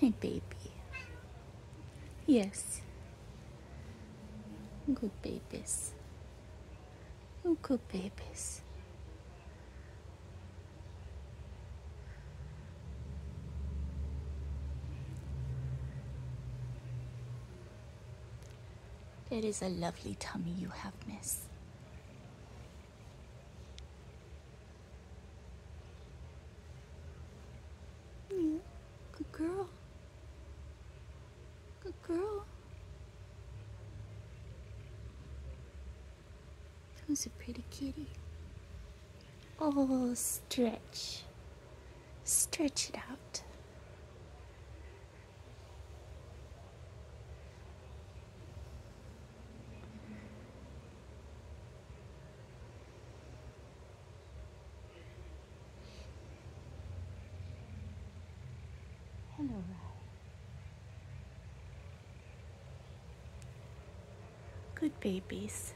Hey, baby. Yes. Good babies. Oh, good babies. It is a lovely tummy you have, miss. Yeah, good girl. Good girl. Who's a pretty kitty? Oh, stretch. Stretch it out. Hello, Rye. Good babies.